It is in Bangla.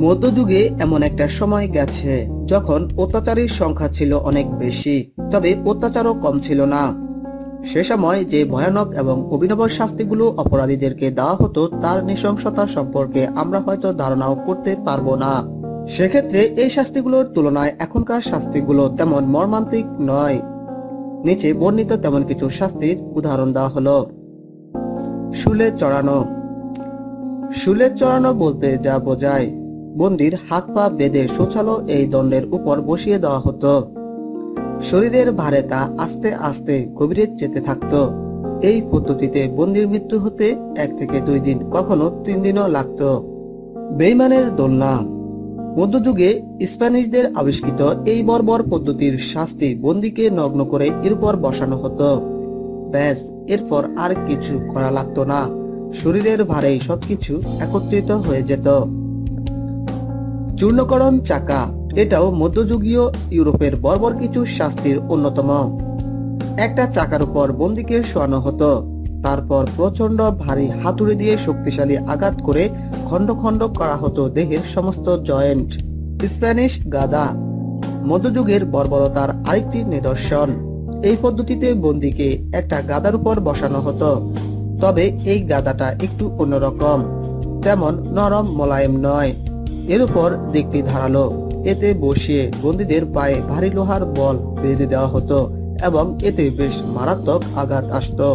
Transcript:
মধ্যযুগে এমন একটা সময় গেছে যখন অত্যাচারীর সংখ্যা ছিল অনেক বেশি, তবে অত্যাচারও কম ছিল না। সে সময় যে ভয়ানক এবং অভিনব শাস্তিগুলো অপরাধীদেরকে দেওয়া হতো, তার নৃশংসতা সম্পর্কে আমরা হয়তো ধারণাও করতে পারব না। সেক্ষেত্রে এই শাস্তিগুলোর তুলনায় এখনকার শাস্তিগুলো তেমন মর্মান্তিক নয়। নিচে বর্ণিত তেমন কিছু শাস্তির উদাহরণ দেওয়া হলো। শুলে চড়ানো। শুলে চড়ানো বলতে যা বোঝায় বন্দির হাত পা বেঁধে শোছালো এই দণ্ডের উপর বসিয়ে দেওয়া হতো। শরীরের ভারে তা আস্তে আস্তে গভীরে যেতে থাকতো। এই পদ্ধতিতে বন্দির মৃত্যু হতে এক থেকে দুই দিন, কখনো তিন দিনও লাগতো। বেইমানের দোলনা। মধ্যযুগে স্প্যানিশদের আবিষ্কৃত এই বর্বর পদ্ধতির শাস্তি বন্দিকে নগ্ন করে এর উপর বসানো হতো। ব্যাস, এরপর আর কিছু করা লাগতো না। শরীরের ভারেই সবকিছু একত্রিত হয়ে যেত। চূর্ণকরণ চাকা। এটাও মধ্যযুগীয় ইউরোপের বর্বর কিছু শাস্তির অন্যতম। একটা চাকার উপর বন্দিকে শোয়ানো হতো। তারপর প্রচণ্ড ভারী হাতুড়ি দিয়ে শক্তিশালী আঘাত করে খণ্ড খণ্ড করা হতো দেহের সমস্ত জয়েন্ট। স্প্যানিশ গাদা। মধ্যযুগের বর্বরতার আরেকটি নিদর্শন। এই পদ্ধতিতে বন্দিকে একটা গাদার উপর বসানো হতো। তবে এই গাদাটা একটু অন্যরকম। তেমন নরম মোলায়েম নয়। এর উপর দিকটি ধারালো। এতে বসিয়ে বন্দীদের পায়ে ভারী লোহার বল বেঁধে দেওয়া হতো এবং এতে বেশ মারাত্মক আঘাত আসতো।